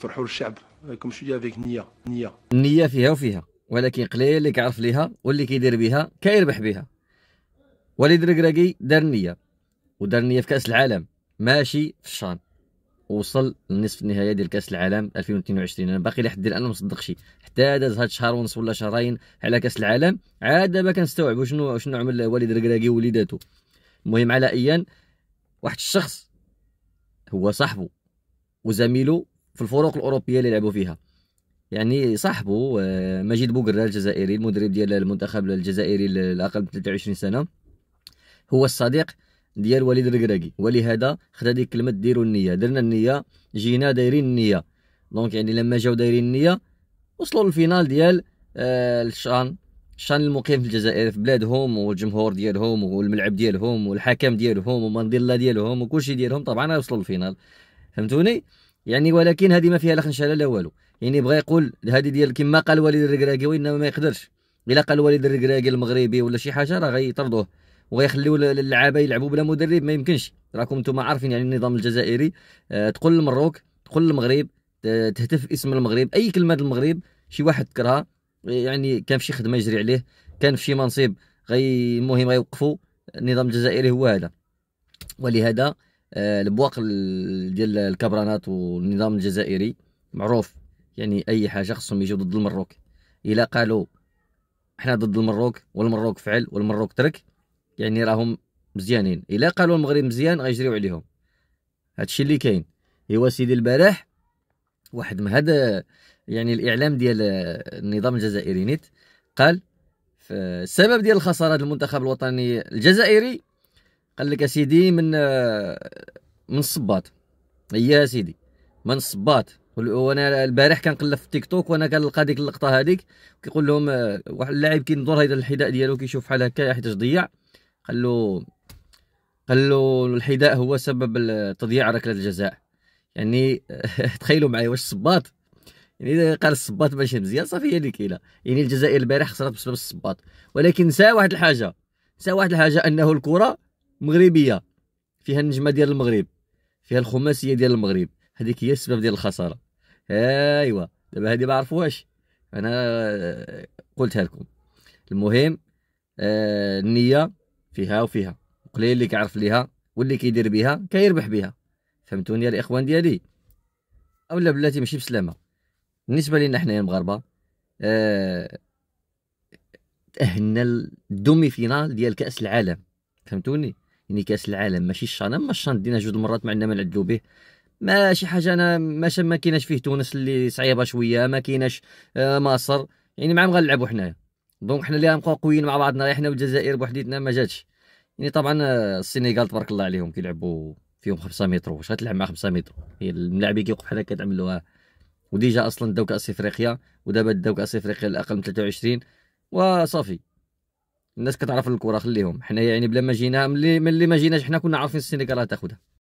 فرحوا الشعب كوم شو avec نية. نية. النية فيها وفيها. ولكن قليل اللي كيعرف ليها واللي كيدير بها كيربح بها وليد ركراكي دار النيه ودار النيه في كأس العالم. ماشي في الشان. وصل لنصف النهائي ديال كأس العالم 2022 أنا باقي لحد الان ما مصدقش حتى داز هاد شهر ونص ولا شهرين على كأس العالم. عاد دابا كنستوعب شنو شنو عمل وليد ركراكي ووليداتو. المهم على ايا واحد الشخص هو صاحبه وزميله في الفرق الأوروبية اللي لعبوا فيها. يعني صاحبه آه، مجيد بوغرا الجزائري المدرب ديال المنتخب الجزائري الاقل من 23 سنة. هو الصديق ديال وليد الركراكي ولهذا خد هذيك كلمه ديروا النية. درنا النية جينا دايرين النية. donc يعني لما جاو دايرين النية وصلوا لل finale ديال آه الشان. الشان المقيم في الجزائر في بلادهم والجمهور ديالهم والملعب ديالهم والحكم ديالهم ومانديلا ديالهم وكلشي ديالهم طبعا وصلوا لل finale. فهمتوني؟ يعني ولكن هذه ما فيها لا خنشالة لا والو. يعني بغى يقول هذه ديال كما قال وليد الركراكي وانما ما يقدرش. إلا قال وليد الركراكي المغربي ولا شي حاجة راه غيطردوه. ويخليو اللعابة يلعبوا بلا مدرب ما يمكنش. راكم أنتم عارفين يعني النظام الجزائري أه تقول المروك تقول المغرب تهتف اسم المغرب. أي كلمة المغرب شي واحد تكرهها يعني كان في شي خدمة يجري عليه كان في شي منصب غي المهم غيوقفوا النظام الجزائري هو هذا. ولهذا البواق ديال الكبرانات والنظام الجزائري. معروف. يعني أي حاجة خصهم يجيو ضد المروك. إلا قالوا إحنا ضد المروك والمروك فعل والمروك ترك يعني راهم مزيانين. إلا قالوا المغرب مزيان غيجريو عليهم. هادشي اللي كاين. إيوا سيدي البارح واحد من هذا يعني الإعلام ديال النظام الجزائري نيت قال السبب ديال الخسارة المنتخب الوطني الجزائري قال لك أسيدي من من الصباط. هي سيدي من الصباط. وأنا البارح كنقلب في التيك توك وأنا كنلقى ديك اللقطة هذيك كيقول لهم واحد اللاعب كينظر هذا الحذاء ديالو كيشوف بحال هكا حيت ضيع. قال له قال له الحذاء هو سبب تضييع ركلة الجزاء. يعني تخيلوا معايا واش الصباط. يعني قال الصباط ماشي مزيان صافي هي اللي كاينة. يعني الجزائر البارح خسرت بسبب الصباط. ولكن نسى واحد الحاجة. نسى واحد الحاجة أنه الكرة مغربية فيها النجمة ديال المغرب فيها الخماسية ديال المغرب هذيك هي السبب ديال الخسارة. أيوا دابا هذه ما عرفوهاش. أنا قلتها لكم. المهم آه النية فيها وفيها. قليل اللي كيعرف ليها واللي كيدير بها كيربح بها فهمتوني يا الإخوان ديالي؟ اولا بلاتي ماشي بسلامة. بالنسبة لنا حنايا المغاربة آه تأهلنا ال demi-finale ديال كأس العالم. فهمتوني؟ يعني كاس العالم ماشي الشان أما الشان دينا جوج المرات ما عندنا ما نعدلو به. ماشي حاجة أنا ماشي ما كايناش فيه تونس اللي صعيبة شوية ما كايناش آه مصر. يعني معهم غنلعبوا حنايا. donc حنا اللي غنبقاو قويين مع بعضنا حنا والجزائر بوحديتنا ما جاتش. يعني طبعا السنغال تبارك الله عليهم كيلعبوا فيهم 5 متر واش غتلعب مع 5 متر؟ هي الملاعبين كيوقف بحال هكا تعمل له وديجا أصلا داو كاس افريقيا ودابا داو كاس افريقيا الأقل من 23 وصافي. الناس كتعرف الكرة خليهم. حنا يعني بلا ما جينا ملي ملي ما جيناش حنا كنا عارفين السنغال غتاخذها